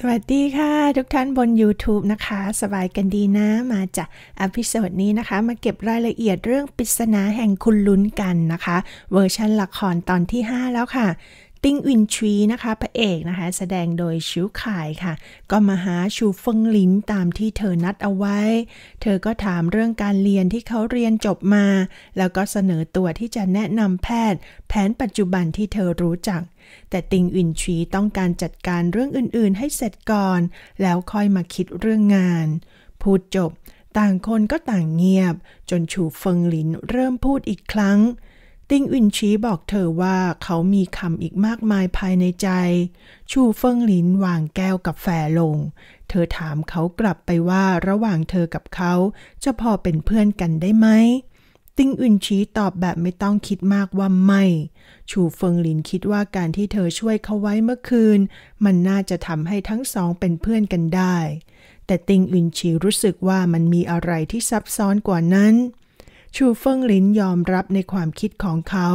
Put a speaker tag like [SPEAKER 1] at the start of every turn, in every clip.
[SPEAKER 1] สวัสดีค่ะ ทุกท่านบน YouTube นะคะ สบายกันดีนะ มาจาก episode นี้นะคะ มาเก็บรายละเอียดเรื่องปริศนาแห่งคุนหลุนกันนะคะ เวอร์ชันละครตอนที่ 5 แล้วค่ะ ติ้งอินชีนะคะพระเอกนะคะ แสดงโดยชิวขายค่ะ ก็มาหาชูเฟิงลินตามที่เธอนัดเอาไว้ เธอก็ถามเรื่องการเรียนที่เขาเรียนจบมา แล้วก็เสนอตัวที่จะแนะนำแพทย์ แผนปัจจุบันที่เธอรู้จัก แต่ติงอินชีต้องการจัดการเรื่องอื่นๆ ให้เสร็จก่อน แล้วค่อยมาคิดเรื่องงาน พูดจบ ต่างคนก็ต่างเงียบ จนชูเฟิงหลินเริ่มพูดอีกครั้ง ติ้งอินชีบอกเธอว่าเขามีคำอีกมากมายภายในใจ ชูเฟิงหลินวางแก้วกาแฟลง เธอถามเขากลับไปว่าระหว่างเธอกับเขาจะพอเป็นเพื่อนกันได้ไหม ติงอินชีตอบแบบไม่ต้องคิดมากว่าไม่ ชูเฟิงหลินคิดว่าการที่เธอช่วยเขาไว้เมื่อคืน มันน่าจะทำให้ทั้งสองเป็นเพื่อนกันได้ แต่ติงอึนชีรู้สึกว่ามันมีอะไรที่ซับซ้อนกว่านั้น ชูเฟิงหลินยอมรับในความคิดของเขา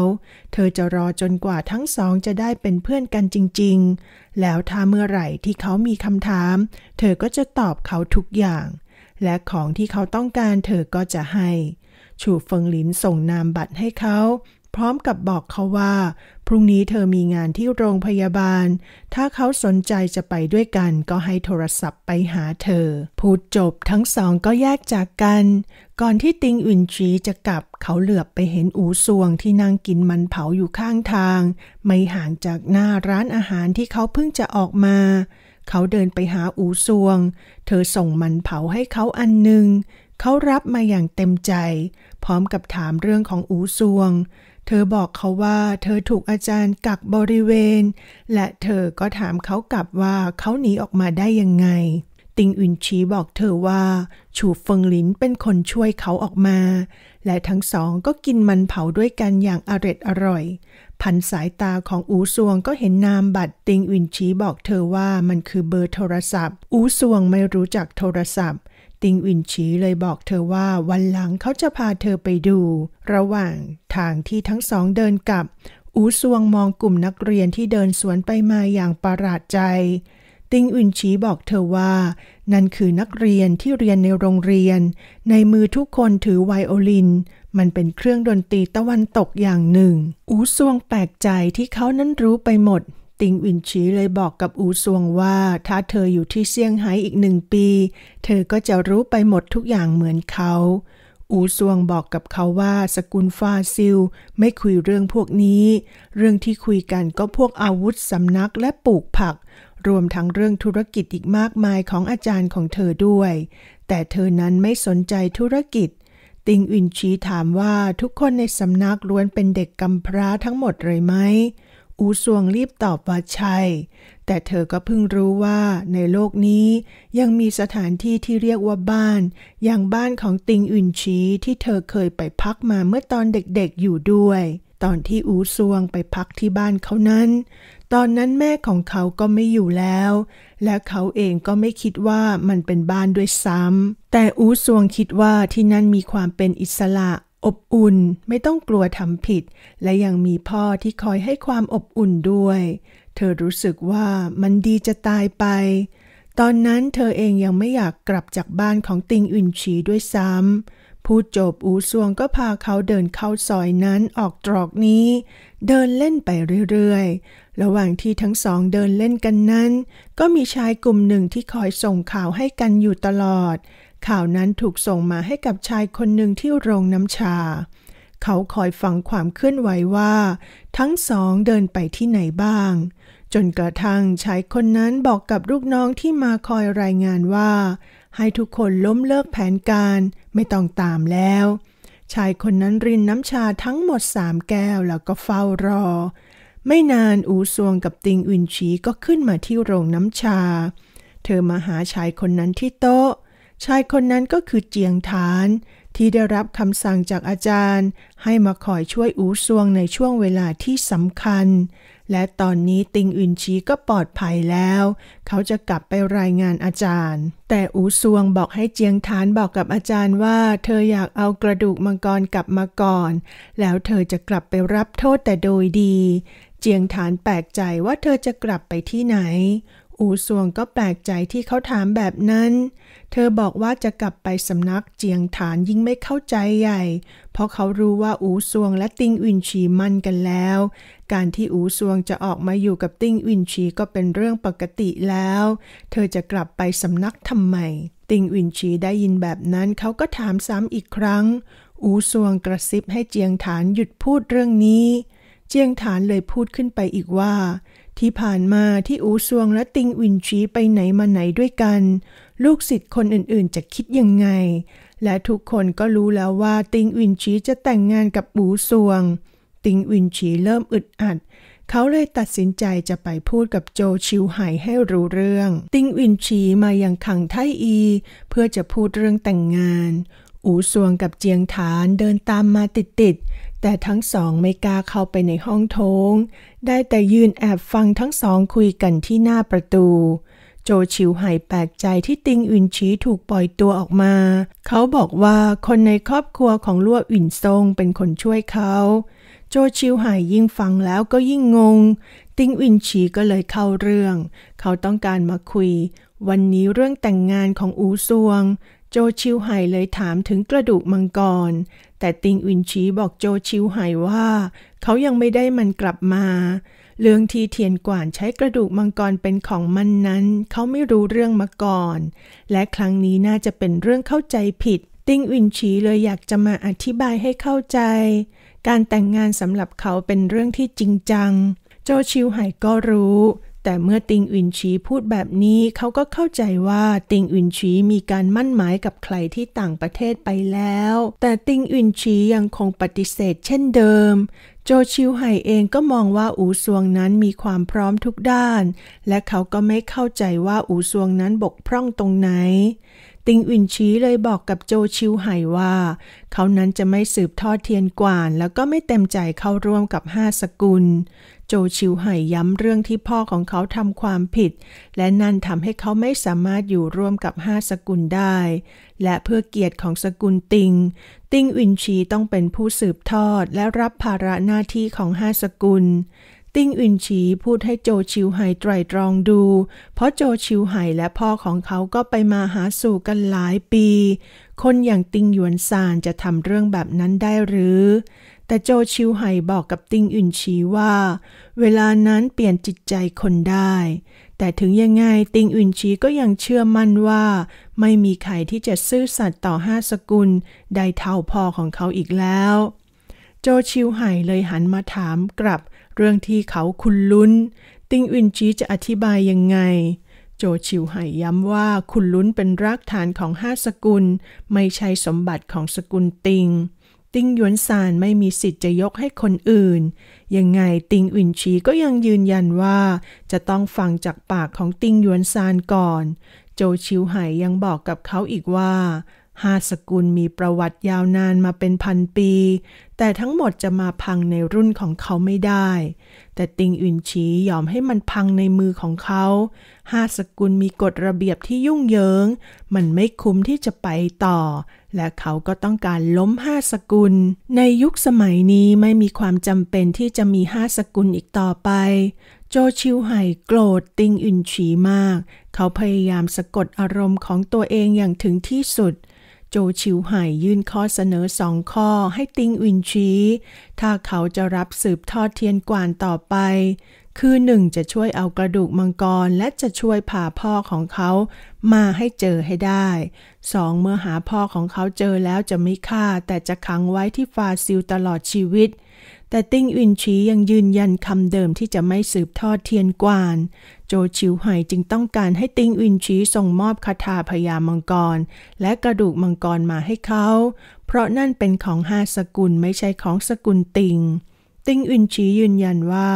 [SPEAKER 1] เธอจะรอจนกว่าทั้งสองจะได้เป็นเพื่อนกันจริง ๆ แล้วถ้าเมื่อไหร่ที่เขามีคำถาม เธอก็จะตอบเขาทุกอย่าง และของที่เขาต้องการเธอก็จะให้ ชูเฟิงหลินส่งนามบัตรให้เขา พร้อมกับบอกเขาว่า พรุ่งนี้เธอมีงานที่โรงพยาบาล ถ้าเขาสนใจจะไปด้วยกันก็ให้โทรศัพท์ไปหาเธอ พูดจบทั้งสองก็แยกจากกัน ก่อนที่ติงอุ่นชีจะกลับ เขาเหลือบไปเห็นอูซวงที่นั่งกินมันเผาอยู่ข้างทาง ไม่ห่างจากหน้าร้านอาหารที่เขาเพิ่งจะออกมาเขาเดินไปหาอูซวง เธอส่งมันเผาให้เขาอันหนึ่ง เขารับมาอย่างเต็มใจ พร้อมกับถามเรื่องของอูซวง เธอบอกเขาว่าเธอถูกอาจารย์กักบริเวณ และเธอก็ถามเขากลับว่าเขาหนีออกมาได้ยังไง ติงอุนชีบอกเธอว่า ชูเฟิงหลินเป็นคนช่วยเขาออกมา และทั้งสองก็กินมันเผาด้วยกันอย่างอร็ดอร่อย พันสายตาของอูซวงก็เห็นนามบัตรติงอุนชีบอกเธอว่ามันคือเบอร์โทรศัพท์ อูซวงไม่รู้จักโทรศัพท์ ติงวินชีเลยบอกเธอว่าวันหลังเขาจะพาเธอไปดู ระหว่างทางที่ทั้งสองเดินกลับ อูซวงมองกลุ่มนักเรียนที่เดินสวนไปมาอย่างประหลาดใจ ติงอุนชีบอกเธอว่า นั่นคือนักเรียนที่เรียนในโรงเรียน ในมือทุกคนถือไวโอลิน มันเป็นเครื่องดนตรีตะวันตกอย่างหนึ่ง อูซวงแปลกใจที่เขานั้นรู้ไปหมด ติงวินชีเลยบอกกับอูซวงว่าถ้าเธออยู่ที่เซี่ยงไฮ้อีกหนึ่งปี เธอก็จะรู้ไปหมดทุกอย่างเหมือนเขา อูซวงบอกกับเขาว่าสกุลฟาซิลไม่คุยเรื่องพวกนี้ เรื่องที่คุยกันก็พวกอาวุธสำนักและปลูกผัก รวมทั้งเรื่องธุรกิจอีกมากมายของอาจารย์ของเธอด้วย แต่เธอนั้นไม่สนใจธุรกิจติงอินชีถามว่าทุกคนในสำนักล้วนเป็นเด็กกำพร้าทั้งหมดเลยไหม อูซวงรีบตอบว่าใช่ แต่เธอก็เพิ่งรู้ว่าในโลกนี้ยังมีสถานที่ที่เรียกว่าบ้าน อย่างบ้านของติงอุนชีที่เธอเคยไปพักมาเมื่อตอนเด็กๆอยู่ด้วย ตอนที่อูซวงไปพักที่บ้านเขานั้น ตอนนั้นแม่ของเขาก็ไม่อยู่แล้ว และเขาเองก็ไม่คิดว่ามันเป็นบ้านด้วยซ้ำแต่อูซวงคิดว่าที่นั่นมีความเป็นอิสระ อบอุ่นไม่ต้องกลัวทำผิด และยังมีพ่อที่คอยให้ความอบอุ่นด้วย เธอรู้สึกว่ามันดีจะตายไป ตอนนั้นเธอเองยังไม่อยากกลับจากบ้านของติงอุนชีด้วยซ้ำพูดจบอูซวงก็พาเขาเดินเข้าซอยนั้นออกตรอกนี้ เดินเล่นไปเรื่อยๆ ระหว่างที่ทั้งสองเดินเล่นกันนั้น ก็มีชายกลุ่มหนึ่งที่คอยส่งข่าวให้กันอยู่ตลอด ข่าวนั้นถูกส่งมาให้กับชายคนหนึ่งที่โรงน้ำชา เขาคอยฟังความเคลื่อนไหวว่า ทั้งสองเดินไปที่ไหนบ้าง จนกระทั่งชายคนนั้นบอกกับลูกน้องที่มาคอยรายงานว่า ให้ทุกคนล้มเลิกแผนการไม่ต้องตามแล้ว ชายคนนั้นรินน้ำชาทั้งหมดสามแก้วแล้วก็เฝ้ารอ ไม่นานอูซวงกับติงอุนชีก็ขึ้นมาที่โรงน้ำชา เธอมาหาชายคนนั้นที่โต๊ะ ชายคนนั้นก็คือเจียงฐาน ที่ได้รับคำสั่งจากอาจารย์ ให้มาคอยช่วยอูซวงในช่วงเวลาที่สำคัญ และตอนนี้ติงอุนชีก็ปลอดภัยแล้ว เขาจะกลับไปรายงานอาจารย์ แต่อูซวงบอกให้เจียงฐานบอกกับอาจารย์ว่า เธออยากเอากระดูกมังกรกลับมาก่อน แล้วเธอจะกลับไปรับโทษแต่โดยดี เจียงฐานแปลกใจว่าเธอจะกลับไปที่ไหน อูอูซวงก็แปลกใจที่เขาถามแบบนั้น เธอบอกว่าจะกลับไปสำนักเจียงฐานยิ่งไม่เข้าใจใหญ่ เพราะเขารู้ว่าอูซวงและติงวินชีมั่นกันแล้ว การที่อูซวงจะออกมาอยู่กับติงวินชีก็เป็นเรื่องปกติแล้ว เธอจะกลับไปสำนักทำไม ติงวินชีได้ยินแบบนั้นเขาก็ถามซ้ำอีกครั้ง อูซวงกระซิบให้เจียงฐานหยุดพูดเรื่องนี้ เจียงฐานเลยพูดขึ้นไปอีกว่า ที่ผ่านมาที่อูซวงและติงวินชีไปไหนมาไหนด้วยกัน ลูกศิษย์คนอื่นๆจะคิดยังไง และทุกคนก็รู้แล้วว่าติงวินชีจะแต่งงานกับอูซวง ติงวินชีเริ่มอึดอัด เขาเลยตัดสินใจจะไปพูดกับโจชิวไห่ให้รู้เรื่อง ติงวินชีมาอย่างขังไทอี เพื่อจะพูดเรื่องแต่งงาน อูซวงกับเจียงฐานเดินตามมาติดๆ แต่ทั้งสองไม่กล้าเข้าไปในห้องโถง ได้แต่ยืนแอบฟังทั้งสองคุยกันที่หน้าประตู โจชิวไห่แปลกใจที่ติงอินชีถูกปล่อยตัวออกมา เขาบอกว่าคนในครอบครัวของลั่วอินซงเป็นคนช่วยเขา โจชิวห่ยิ่งฟังแล้วก็ยิ่งงง ติงอินชีก็เลยเข้าเรื่อง เขาต้องการมาคุย วันนี้เรื่องแต่งงานของอูซวงโจชิวไห่เลยถามถึงกระดูกมังกร แต่ติงอินชีบอกโจชิวไห่ว่า เขายังไม่ได้มันกลับมา เรื่องที่เทียนกว่านใช้กระดูกมังกรเป็นของมันนั้น เขาไม่รู้เรื่องมาก่อน และครั้งนี้น่าจะเป็นเรื่องเข้าใจผิด ติงอินชีเลยอยากจะมาอธิบายให้เข้าใจ การแต่งงานสำหรับเขาเป็นเรื่องที่จริงจัง โจชิวไห่ก็รู้ แต่เมื่อติงอินชีพูดแบบนี้เขาก็เข้าใจว่าติงอินชีมีการมั่นหมายกับใครที่ต่างประเทศไปแล้ว แต่ติงอินชียังคงปฏิเสธเช่นเดิม โจชิวไห่เองก็มองว่าอูซวงนั้นมีความพร้อมทุกด้าน และเขาก็ไม่เข้าใจว่าอูซวงนั้นบกพร่องตรงไหน ติงอินชีเลยบอกกับโจชิวไห่ว่า เขานั้นจะไม่สืบทอดเทียนกว่าน แล้วก็ไม่เต็มใจเข้าร่วมกับห้าสกุล โจชิวไห่ย้ำเรื่องที่พ่อของเขาทำความผิด และนั่นทำให้เขาไม่สามารถอยู่ร่วมกับห้าสกุลได้ และเพื่อเกียรติของสกุลติง ติงวินชีต้องเป็นผู้สืบทอดและรับภาระหน้าที่ของห้าสกุล ติงอินชีพูดให้โจชิวไห่ไตรตรองดู เพราะโจชิวไห่และพ่อของเขาก็ไปมาหาสู่กันหลายปี คนอย่างติงหยวนซานจะทำเรื่องแบบนั้นได้หรือ แต่โจชิวไห่บอกกับติงอื่นชีว่า เวลานั้นเปลี่ยนจิตใจคนได้ แต่ถึงยังไงติงอื่นชีก็ยังเชื่อมั่นว่า ไม่มีใครที่จะซื่อสัตย์ต่อห้าสกุลได้เท่าพ่อของเขาอีกแล้ว โจชิวไห่เลยหันมาถามกลับเรื่องที่เขาคุณลุ้น ติงอื่นชีจะอธิบายยังไง โจชิวไห่ย้ำว่าคุณลุ้นเป็นรากฐานของห้าสกุล ไม่ใช่สมบัติของสกุลติง ติงหยวนซานไม่มีสิทธิ์จะยกให้คนอื่น ยังไงติงอินชีก็ยังยืนยันว่า จะต้องฟังจากปากของติงหยวนซานก่อน โจชิวไห่ยังบอกกับเขาอีกว่า ห้าสกุลมีประวัติยาวนานมาเป็นพันปี แต่ทั้งหมดจะมาพังในรุ่นของเขาไม่ได้ แต่ติงอินชียอมให้มันพังในมือของเขาห้าสกุลมีกฎระเบียบที่ยุ่งเหยิง มันไม่คุ้มที่จะไปต่อ และเขาก็ต้องการล้มห้าสกุล ในยุคสมัยนี้ไม่มีความจำเป็นที่จะมีห้าสกุลอีกต่อไป โจชิวไห่โกรธติงอินฉีมาก เขาพยายามสะกดอารมณ์ของตัวเองอย่างถึงที่สุด โจชิวไห่ยื่นข้อเสนอสองข้อให้ติงอินชี ถ้าเขาจะรับสืบทอดเทียนกวานต่อไป คือหนึ่งจะช่วยเอากระดูกมังกรและจะช่วยพาพ่อของเขามาให้เจอให้ได้สองเมื่อหาพ่อของเขาเจอแล้วจะไม่ฆ่า แต่จะขังไว้ที่ฟาซิลตลอดชีวิต แต่ติ้งอินชียังยืนยันคำเดิมที่จะไม่สืบทอดเทียนกวาน โจชิวไห่จึงต้องการให้ติ้งอินชีส่งมอบคาถาพญามังกร และกระดูกมังกรมาให้เขา เพราะนั่นเป็นของห้าสกุลไม่ใช่ของสกุลติงติ้งอินชียืนยันว่า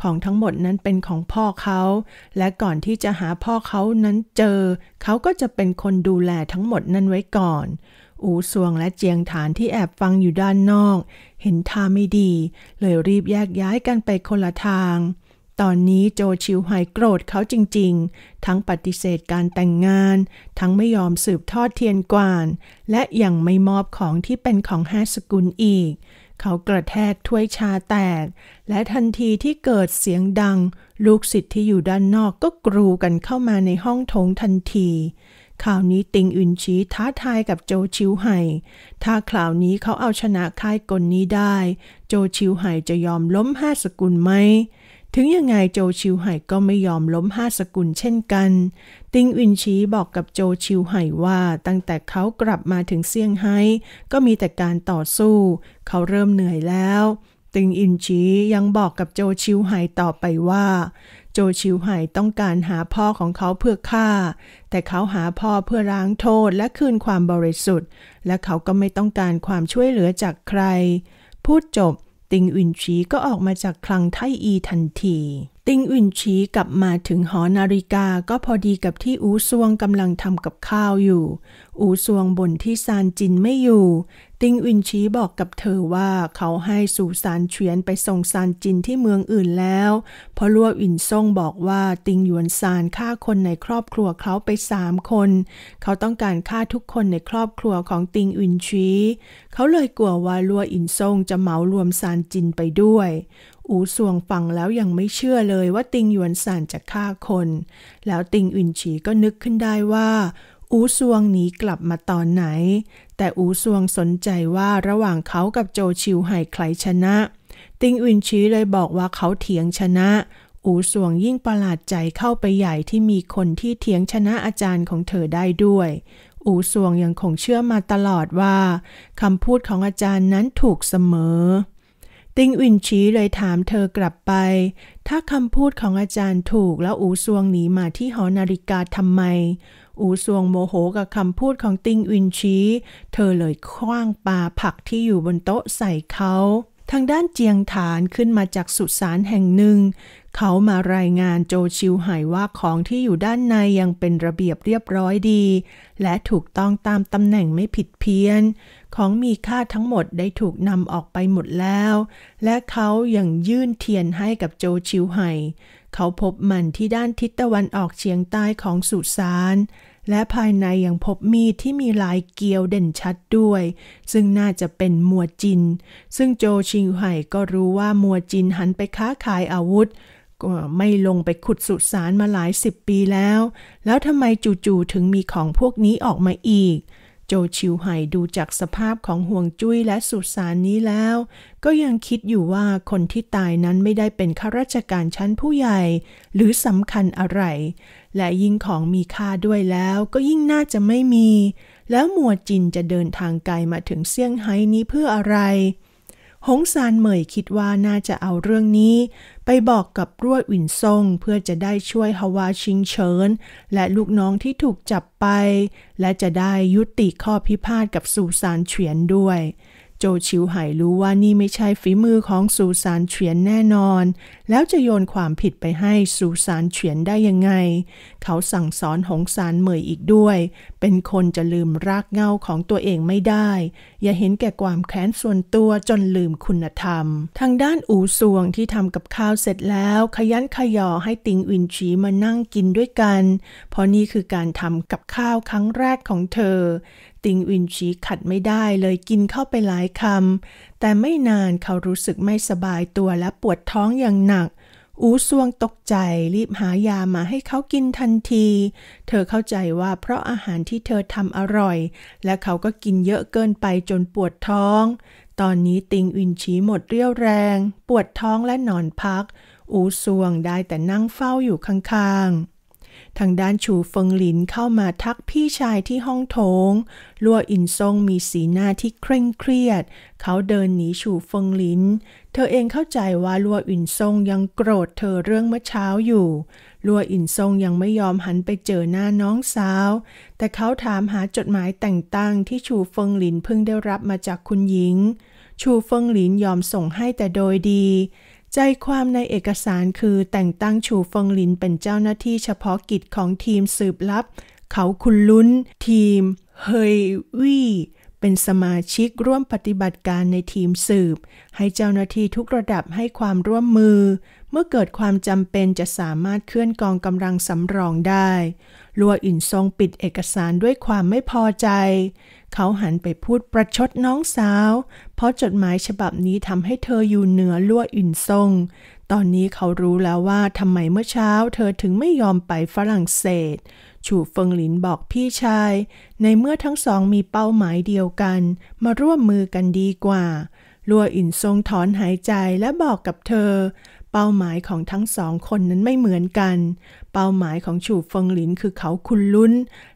[SPEAKER 1] ของทั้งหมดนั้นเป็นของพ่อเขา และก่อนที่จะหาพ่อเขานั้นเจอ เขาก็จะเป็นคนดูแลทั้งหมดนั้นไว้ก่อน อูซวงและเจียงฐานที่แอบฟังอยู่ด้านนอก เห็นท่าไม่ดี เลยรีบแยกย้ายกันไปคนละทาง ตอนนี้โจชิวไฮโกรธเขาจริง ๆ ทั้งปฏิเสธการแต่งงาน ทั้งไม่ยอมสืบทอดเทียนกวาน และยังไม่มอบของที่เป็นของห้าสกุลอีก เขากระแทกถ้วยชาแตก และทันทีที่เกิดเสียงดัง ลูกศิษย์ที่อยู่ด้านนอกก็กรูกันเข้ามาในห้องโถงทันที ข่าวนี้ติงอุนชีท้าทายกับโจชิวไห่ถ้าคราวนี้เขาเอาชนะค่ายกลนี้ได้ โจชิวไห่จะยอมล้มห้าสกุลไหมถึงยังไงโจชิวไห่ก็ไม่ยอมล้มห้าสกุลเช่นกัน ติงอุนชีบอกกับโจชิวไห่ว่าตั้งแต่เขากลับมาถึงเซี่ยงไฮ้ก็มีแต่การต่อสู้ เขาเริ่มเหนื่อยแล้ว ติงอินชียังบอกกับโจชิวไห่ต่อไปว่า โจชิวไห่ต้องการหาพ่อของเขาเพื่อฆ่า แต่เขาหาพ่อเพื่อล้างโทษและคืนความบริสุทธิ์ และเขาก็ไม่ต้องการความช่วยเหลือจากใคร พูดจบ ติงอินชีก็ออกมาจากคลังไทอีทันที ติงอุนชีกลับมาถึงหอนาฬิกาก็พอดีกับที่อูซวงกำลังทำกับข้าวอยู่ อูซวงบ่นที่ซานจินไม่อยู่ ติงอุนชีบอกกับเธอว่าเขาให้สู่ซานเฉียนไปส่งซานจินที่เมืองอื่นแล้วเพราะลัวอินซ่งบอกว่าติงหยวนซานฆ่าคนในครอบครัวเขาไปสามคน เขาต้องการฆ่าทุกคนในครอบครัวของติงอุนชีเขาเลยกลัวว่าลัวอินซ่งจะเหมารวมซานจินไปด้วย อูสวงฟังแล้วยังไม่เชื่อเลยว่าติงหยวนซานจะฆ่าคน แล้วติงอุนฉีก็นึกขึ้นได้ว่าอูซวงหนีกลับมาตอนไหน แต่อูซวงสนใจว่าระหว่างเขากับโจชิวไห่ใครชนะ ติงอุนชีเลยบอกว่าเขาเถียงชนะ อูสวงยิ่งประหลาดใจเข้าไปใหญ่ที่มีคนที่เถียงชนะอาจารย์ของเธอได้ด้วย อูสวงยังคงเชื่อมาตลอดว่าคำพูดของอาจารย์นั้นถูกเสมอ ติงวินชีเลยถามเธอกลับไป ถ้าคำพูดของอาจารย์ถูกแล้วอูซวงหนีมาที่หอนาฬิกาทำไม อูซวงโมโหกับคำพูดของติงวินชีเธอเลยคว้างปลาผักที่อยู่บนโต๊ะใส่เขาทางด้านเจียงฐานขึ้นมาจากสุสานแห่งหนึ่ง เขามารายงานโจชิวหายว่าของที่อยู่ด้านในยังเป็นระเบียบเรียบร้อยดี และถูกต้องตามตำแหน่งไม่ผิดเพี้ยน ของมีค่าทั้งหมดได้ถูกนำออกไปหมดแล้ว และเขายัางยื่นเทียนให้กับโจชิวไห่เขาพบมันที่ด้านทิศตะวันออกเฉียงใต้ของสุสานและภายในยังพบมีดที่มีลายเกลียวเด่นชัดด้วย ซึ่งน่าจะเป็นมัวจิน ซึ่งโจชิงไห่ก็รู้ว่ามัวจินหันไปค้าขายอาวุธ ก็ไม่ลงไปขุดสุสานมาหลายสิบปีแล้ว แล้วทำไมจู่ๆถึงมีของพวกนี้ออกมาอีก โจชิวไห่ดูจากสภาพของห่วงจุ้ยและสุสานนี้แล้ว ก็ยังคิดอยู่ว่าคนที่ตายนั้นไม่ได้เป็นข้าราชการชั้นผู้ใหญ่ หรือสำคัญอะไร และยิ่งของมีค่าด้วยแล้วก็ยิ่งน่าจะไม่มี แล้วมัวจินจะเดินทางไกลมาถึงเซี่ยงไฮ้นี้เพื่ออะไร หงซานเหมยคิดว่าน่าจะเอาเรื่องนี้ ไปบอกกับรวดวินซงเพื่อจะได้ช่วยฮาวาชิงเฉิน และลูกน้องที่ถูกจับไป และจะได้ยุติข้อพิพาทกับสูซานเฉียนด้วย โจชิวไห่รู้ว่านี่ไม่ใช่ฝีมือของสูซานเฉียนแน่นอน แล้วจะโยนความผิดไปให้สูซานเฉียนได้ยังไง เขาสั่งสอนหงซานเหมยอีกด้วย เป็นคนจะลืมรากเงาของตัวเองไม่ได้ อย่าเห็นแก่ความแค้นส่วนตัวจนลืมคุณธรรม ทางด้านอูซวงที่ทำกับข้าวเสร็จแล้ว ขยันขยอให้ติงอินชีมานั่งกินด้วยกัน เพราะนี่คือการทำกับข้าวครั้งแรกของเธอ ติงวินชีขัดไม่ได้เลยกินเข้าไปหลายคำแต่ไม่นานเขารู้สึกไม่สบายตัวและปวดท้องอย่างหนัก อูซวงตกใจรีบหายามาให้เขากินทันที เธอเข้าใจว่าเพราะอาหารที่เธอทำอร่อย และเขาก็กินเยอะเกินไปจนปวดท้อง ตอนนี้ติงวินชีหมดเรี่ยวแรง ปวดท้องและนอนพัก อูซวงได้แต่นั่งเฝ้าอยู่ข้างๆ ทางด้านชูเฟิงหลินเข้ามาทักพี่ชายที่ห้องโถงลัวอินซงมีสีหน้าที่เคร่งเครียด เขาเดินหนีชูเฟิงหลิน เธอเองเข้าใจว่าลัวอินซงยังโกรธเธอเรื่องเมื่อเช้าอยู่ลัวอินซงยังไม่ยอมหันไปเจอหน้าน้องสาว แต่เขาถามหาจดหมายแต่งตั้งที่ชูเฟิงหลินเพิ่งได้รับมาจากคุณหญิง ชูเฟิงหลินยอมส่งให้แต่โดยดี ใจความในเอกสารคือแต่งตั้งชูฟงลินเป็นเจ้าหน้าที่เฉพาะกิจของทีมสืบลับ เขาคุณลุ้น ทีมเฮยวี่เป็นสมาชิกร่วมปฏิบัติการในทีมสืบ ให้เจ้าหน้าที่ทุกระดับให้ความร่วมมือ เมื่อเกิดความจำเป็นจะสามารถเคลื่อนกองกำลังสำรองได้ ลัวอินซงปิดเอกสารด้วยความไม่พอใจ เขาหันไปพูดประชดน้องสาว เพราะจดหมายฉบับนี้ทำให้เธออยู่เหนือลั่วอินซงตอนนี้เขารู้แล้วว่าทำไมเมื่อเช้า เธอถึงไม่ยอมไปฝรั่งเศส ชูเฟิงหลินบอกพี่ชาย ในเมื่อทั้งสองมีเป้าหมายเดียวกัน มาร่วมมือกันดีกว่าลัวอินซงถอนหายใจและบอกกับเธอ เป้าหมายของทั้งสองคนนั้นไม่เหมือนกัน เป้าหมายของชูเฟิงหลินคือเขาคุณลุ้น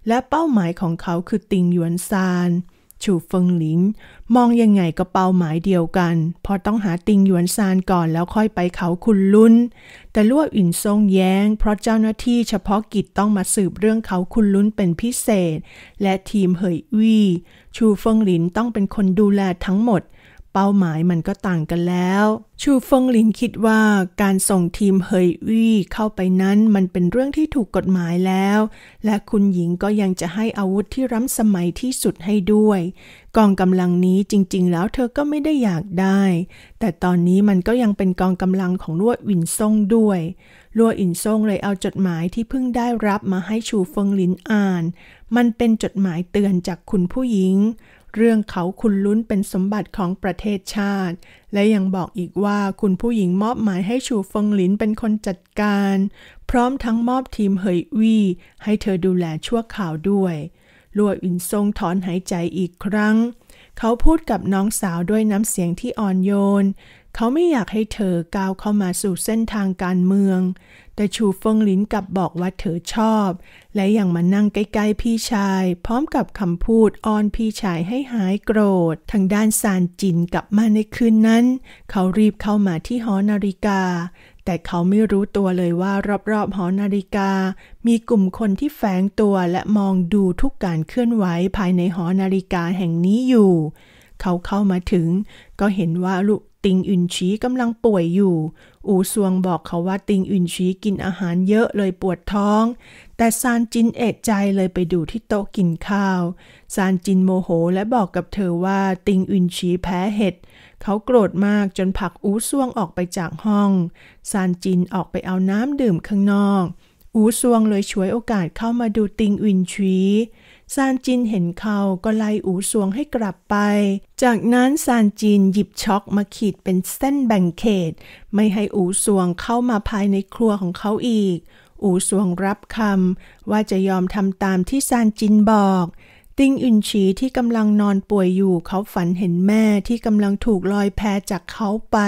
[SPEAKER 1] และเป้าหมายของเขาคือติงหยวนซานชูเฟิงหลินมองยังไงก็เป้าหมายเดียวกัน พอต้องหาติงหยวนซานก่อนแล้วค่อยไปเขาคุนหลุนแต่ลัวอินซงแย้ง เพราะเจ้าหน้าที่เฉพาะกิจต้องมาสืบเรื่องเขาคุนหลุนเป็นพิเศษ และทีมเฮยวี่ชูเฟิงหลินต้องเป็นคนดูแลทั้งหมด เป้าหมายมันก็ต่างกันแล้ว ชูเฟิงหลินคิดว่าการส่งทีมเฮยวี่เข้าไปนั้นมันเป็นเรื่องที่ถูกกฎหมายแล้ว และคุณหญิงก็ยังจะให้อาวุธที่ล้ำสมัยที่สุดให้ด้วย กองกำลังนี้จริง ๆ แล้วเธอก็ไม่ได้อยากได้ แต่ตอนนี้มันก็ยังเป็นกองกำลังของลัวอินซ่งด้วยลัวอินซ่งเลยเอาจดหมายที่เพิ่งได้รับมาให้ชูเฟิงหลินอ่าน มันเป็นจดหมายเตือนจากคุณผู้หญิง เรื่องเขาคุนหลุนเป็นสมบัติของประเทศชาติ และยังบอกอีกว่าคุณผู้หญิงมอบหมายให้ชูเฟิงหลินเป็นคนจัดการ พร้อมทั้งมอบทีมเหยวี่ให้เธอดูแลชั่วข่าวด้วยลัวอินซงถอนหายใจอีกครั้ง เขาพูดกับน้องสาวด้วยน้ำเสียงที่อ่อนโยน เขาไม่อยากให้เธอก้าวเข้ามาสู่เส้นทางการเมือง แต่ชูเฟิงลินกลับบอกว่าเธอชอบ และยังมานั่งใกล้ๆพี่ชาย พร้อมกับคำพูดอ้อนพี่ชายให้หายโกรธ ทางด้านซานจินกลับมาในคืนนั้น เขารีบเข้ามาที่หอนาฬิกา แต่เขาไม่รู้ตัวเลยว่ารอบๆหอนาฬิกา มีกลุ่มคนที่แฝงตัวและมองดูทุกการเคลื่อนไหวภายในหอนาฬิกาแห่งนี้อยู่เขาเข้ามาถึง ก็เห็นว่าลูก ติงอินชีกำลังป่วยอยู่ อูซวงบอกเขาว่าติงอินชีกินอาหารเยอะเลยปวดท้อง แต่ซานจินเอะใจเลยไปดูที่โต๊ะกินข้าว ซานจินโมโหและบอกกับเธอว่าติงอึนชีแพ้เห็ด เขาโกรธมากจนผลักอูซวงออกไปจากห้อง ซานจินออกไปเอาน้ำดื่มข้างนอก อูซวงเลยช่วยโอกาสเข้ามาดูติงอึนชี ซานจินเห็นเขาก็ไล่อูสวงให้กลับไป จากนั้นซานจินหยิบช็อกมาขีดเป็นเส้นแบ่งเขต ไม่ให้อูสวงเข้ามาภายในครัวของเขาอีก อูสวงรับคำว่าจะยอมทำตามที่ซานจินบอกติงอึนฉีที่กำลังนอนป่วยอยู่เขาฝันเห็นแม่ที่กำลังถูกลอยแพจากเขาไป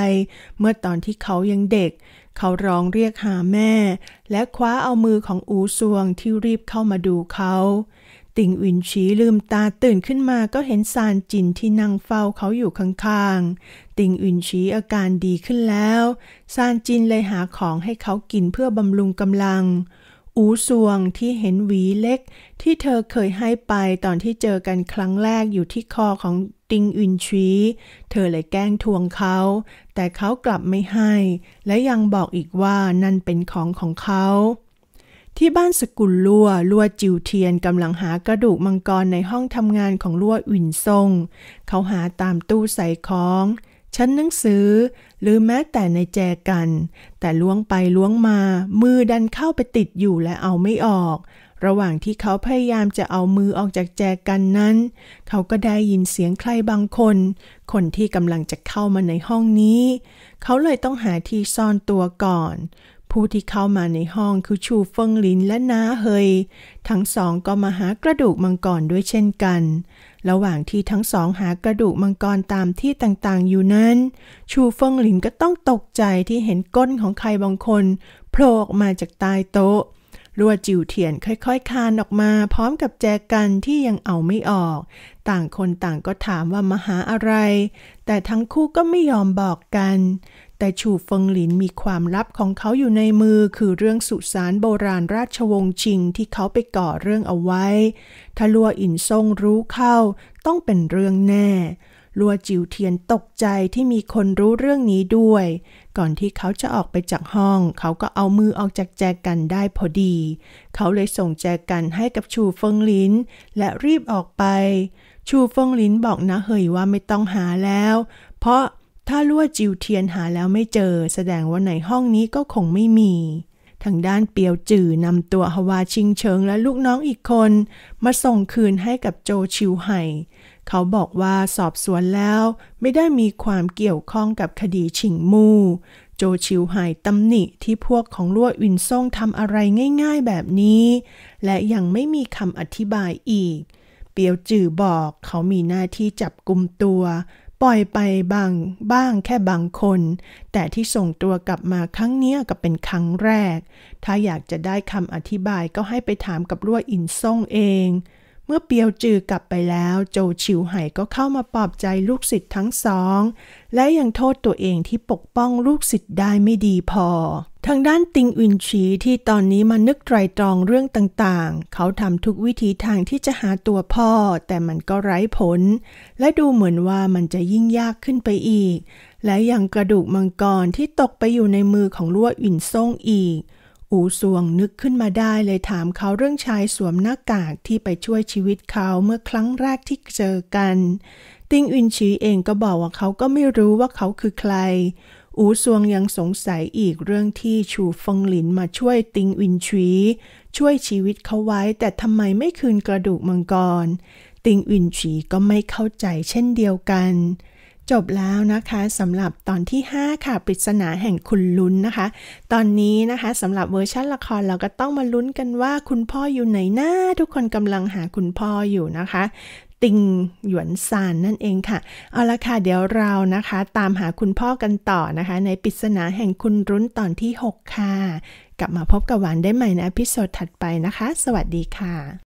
[SPEAKER 1] เมื่อตอนที่เขายังเด็ก เขาร้องเรียกหาแม่ และคว้าเอามือของอูซวงที่รีบเข้ามาดูเขา ติงวินชีลืมตาตื่นขึ้นมาก็เห็นซานจินที่นั่งเฝ้าเขาอยู่ข้างๆ ติงวินชีอาการดีขึ้นแล้ว ซานจินเลยหาของให้เขากินเพื่อบำรุงกำลัง อูซวงที่เห็นหวีเล็ก ที่เธอเคยให้ไปตอนที่เจอกันครั้งแรกอยู่ที่คอของติงอินชี เธอเลยแกล้งทวงเขา แต่เขากลับไม่ให้ และยังบอกอีกว่านั่นเป็นของของเขา ที่บ้านสกุลลัวลัวจิวเทียนกำลังหากระดูกมังกรในห้องทำงานของลัววินซงเขาหาตามตู้ใส่ของ ชั้นหนังสือ หรือแม้แต่ในแจกัน แต่ล้วงไปล้วงมา มือดันเข้าไปติดอยู่และเอาไม่ออก ระหว่างที่เขาพยายามจะเอามือออกจากแจกันนั้น เขาก็ได้ยินเสียงใครบางคน คนที่กำลังจะเข้ามาในห้องนี้ เขาเลยต้องหาที่ซ่อนตัวก่อน ผู้ที่เข้ามาในห้องคือชูเฟิงลินและน้าเฮย ทั้งสองก็มาหากระดูกมังกรด้วยเช่นกัน ระหว่างที่ทั้งสองหากระดูกมังกรตามที่ต่างๆ อยู่นั้น ชูเฟิงลินก็ต้องตกใจที่เห็นก้นของใครบางคนโผล่ออกมาจากใต้โต๊ะรัวจิวเทียนค่อยๆ คานออกมา พร้อมกับแจกันที่ยังเอาไม่ออก ต่างคนต่างก็ถามว่ามาหาอะไร แต่ทั้งคู่ก็ไม่ยอมบอกกัน แต่ชูเฟิงหลินมีความลับของเขาอยู่ในมือคือเรื่องสุสานโบราณราชวงศ์ชิงที่เขาไปก่อเรื่องเอาไว้ ถ้าลัวอินซงรู้เข้า ต้องเป็นเรื่องแน่ลัวจิวเทียนตกใจที่มีคนรู้เรื่องนี้ด้วย ก่อนที่เขาจะออกไปจากห้อง เขาก็เอามือออกจากแจกันได้พอดี เขาเลยส่งแจกันให้กับชูเฟิงหลินและรีบออกไป ชูเฟิงหลินบอกนะเฮยว่าไม่ต้องหาแล้ว เพราะ ถ้าลวดจิวเทียนหาแล้วไม่เจอ แสดงว่าในห้องนี้ก็คงไม่มี ทางด้านเปียวจื่อนำตัวฮวาชิงเชิงและลูกน้องอีกคน มาส่งคืนให้กับโจชิวไห่ เขาบอกว่าสอบสวนแล้วไม่ได้มีความเกี่ยวข้องกับคดีฉิงมูโจชิวไห่ตำหนิที่พวกของลวดวินซ่งทำอะไรง่ายๆแบบนี้ และยังไม่มีคำอธิบายอีก เปียวจื่อบอกเขามีหน้าที่จับกลุ่มตัว ปล่อยไปบางบ้างแค่บางคน แต่ที่ส่งตัวกลับมาครั้งนี้ก็เป็นครั้งแรก ถ้าอยากจะได้คำอธิบายก็ให้ไปถามกับรั่วอินซ่งเอง เมื่อเปียวจือกลับไปแล้ว โจชิวไห่ก็เข้ามาปลอบใจลูกศิษย์ทั้งสอง และยังโทษตัวเองที่ปกป้องลูกศิษย์ได้ไม่ดีพอ ทางด้านติงอินชีที่ตอนนี้มานึกไตรตรองเรื่องต่างๆ เขาทำทุกวิธีทางที่จะหาตัวพ่อ แต่มันก็ไร้ผล และดูเหมือนว่ามันจะยิ่งยากขึ้นไปอีก และยังกระดูกมังกรที่ตกไปอยู่ในมือของลวดอินซ่งอีก อูซวงนึกขึ้นมาได้เลยถามเขาเรื่องชายสวมหน้ากากที่ไปช่วยชีวิตเขาเมื่อครั้งแรกที่เจอกัน ติงอินชีเองก็บอกว่าเขาก็ไม่รู้ว่าเขาคือใคร อูซวงยังสงสัยอีกเรื่องที่ชูฟงหลินมาช่วยติงอินชีช่วยชีวิตเขาไว้แต่ทำไมไม่คืนกระดูกมังกร ติงอินชีก็ไม่เข้าใจเช่นเดียวกัน จบแล้วนะคะสำหรับตอนที่ 5 ค่ะ ปริศนาแห่งคุณลุ้นนะคะ ตอนนี้นะคะสำหรับเวอร์ชันละครเราก็ต้องมาลุ้นกันว่าคุณพ่ออยู่ไหนหน้าทุกคนกำลังหาคุณพ่ออยู่นะคะ ติงหยวนซานนั่นเองค่ะ เอาละค่ะ เดี๋ยวเรานะคะ ตามหาคุณพ่อกันต่อนะคะ ในปริศนาแห่งคุณรุ้นตอนที่ 6 ค่ะ กลับมาพบกับหวานได้ใหม่ในอพิโซดถัดไปนะคะ สวัสดีค่ะ